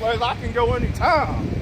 It's I can go anytime.